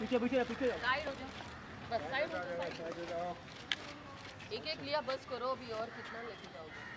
पीछे पीछे पीछे। साइड हो जाओ। बस साइड हो जाओ एक एक लिया, बस करो, अभी और कितना लेके जाओगे?